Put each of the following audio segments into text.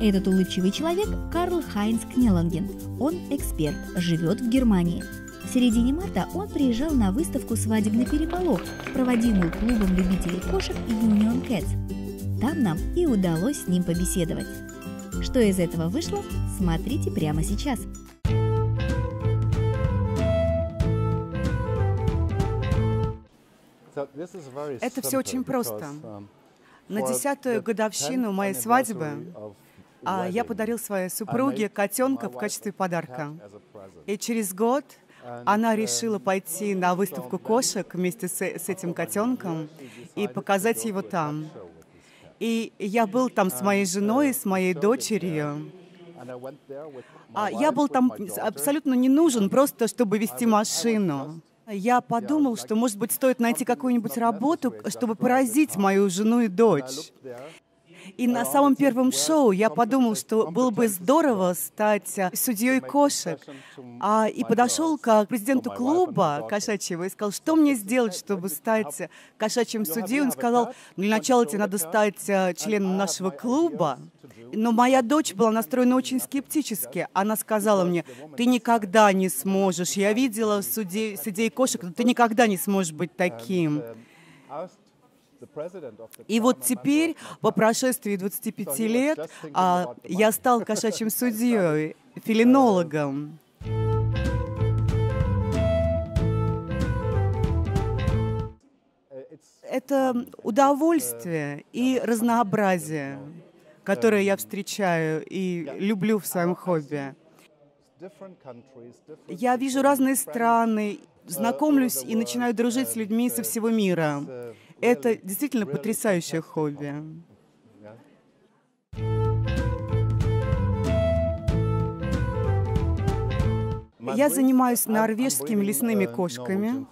Этот улыбчивый человек – Карл Хайнц Кнеланген. Он эксперт, живет в Германии. В середине марта он приезжал на выставку «Свадебный переполох», проводимую клубом любителей кошек Union Cats. Там нам и удалось с ним побеседовать. Что из этого вышло, смотрите прямо сейчас. Это все очень просто. На десятую годовщину моей свадьбы а, я подарил своей супруге котенка в качестве подарка. И через год она решила пойти на выставку кошек вместе с, с этим котенком и показать его там. И я был там с моей женой, с моей дочерью. А я был там абсолютно не нужен, просто чтобы вести машину. Я подумал, что, может быть, стоит найти какую-нибудь работу, чтобы поразить мою жену и дочь. И на самом первом шоу я подумал, что было бы здорово стать э, судьей кошек. А, и подошел к президенту клуба кошачьего и сказал, что мне сделать, чтобы стать кошачьим судьей. Он сказал, для начала тебе надо стать э, членом нашего клуба. Но моя дочь была настроена очень скептически. Она сказала мне, ты никогда не сможешь. Я видела судей, судей кошек, но ты никогда не сможешь быть таким. И вот теперь, по прошествии 25 лет, а, я стал кошачьим судьей, филинологом. Это удовольствие и разнообразие, которое я встречаю и люблю в своем хобби. Я вижу разные страны, знакомлюсь и начинаю дружить с людьми со всего мира. Это действительно потрясающее хобби. Я занимаюсь норвежскими лесными кошками.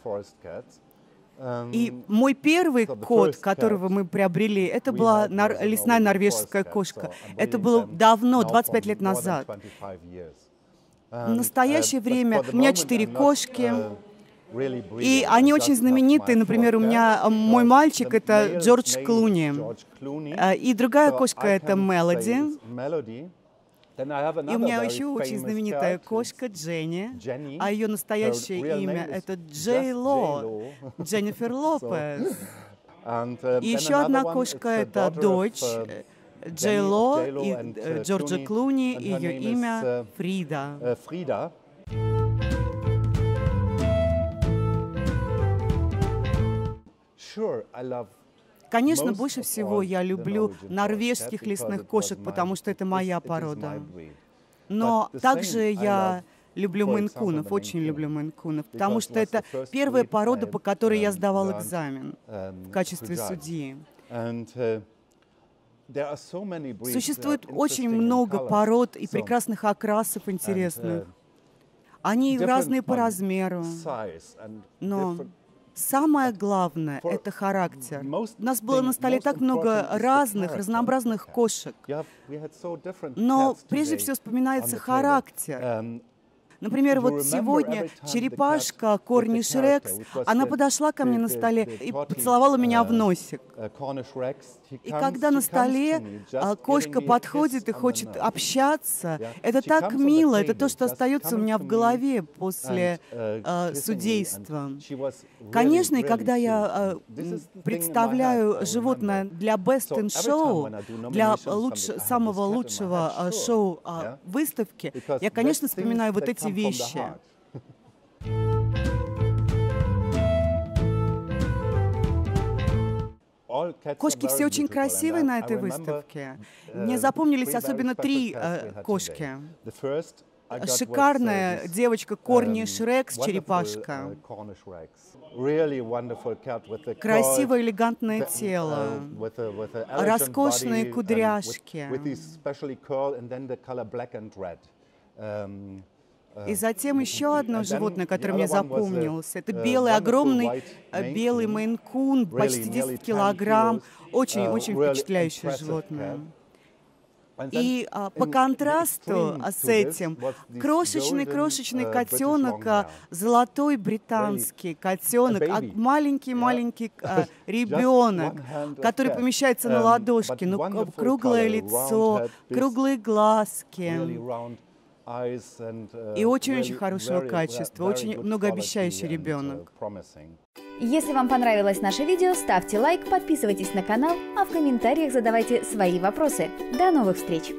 И мой первый кот, которого мы приобрели, это была нор- лесная норвежская кошка. Это было давно, 25 лет назад. В настоящее время у меня четыре кошки. И они очень знаменитые. Например, у меня мой мальчик — это Джордж Клуни. А, и другая кошка — это Мелоди. И у меня еще очень знаменитая кошка Дженни, а ее настоящее имя — это Джей Ло, Дженнифер Лопес. И еще одна кошка — это дочь Джей Ло и э, Джорджа Клуни, ее имя Фрида. Конечно, больше всего я люблю норвежских лесных кошек, потому что это моя порода. Но также я люблю мейнкунов, очень люблю мейнкунов, потому что это первая порода, по которой я сдавал экзамен в качестве судьи. Uh, Существует очень много пород и прекрасных окрасов интересных. Uh, Они разные по размеру, но Самое главное — это характер. У нас было на столе так много разных, разнообразных кошек. Но прежде всего вспоминается характер. Например, вот сегодня черепашка Корни Шрекс, она подошла ко мне на столе и поцеловала меня в носик. И когда на столе а, кошка подходит и хочет общаться, это так мило, это то, что остается у меня в голове после э, судейства. Конечно, и когда я э, представляю животное для Best in Show, для луч, самого лучшего шоу э, выставки, я, конечно, вспоминаю вот эти вещи. Кошки все очень красивые на этой выставке. Мне запомнились особенно три э, кошки. Шикарная девочка Корни Шрекс, черепашка. Красивое элегантное тело, роскошные кудряшки. И затем еще одно животное, которое мне запомнилось. Это белый, огромный э, белый мейн-кун, почти 10 килограмм. Очень-очень впечатляющее животное. И а, по контрасту с этим крошечный-крошечный котенок, а, золотой британский котенок, а маленький-маленький а, ребенок, который помещается на ладошке, ну, круглое лицо, круглые глазки. И очень-очень хорошего качества, очень многообещающий ребенок. Если вам понравилось наше видео, ставьте лайк, подписывайтесь на канал, а в комментариях задавайте свои вопросы. До новых встреч!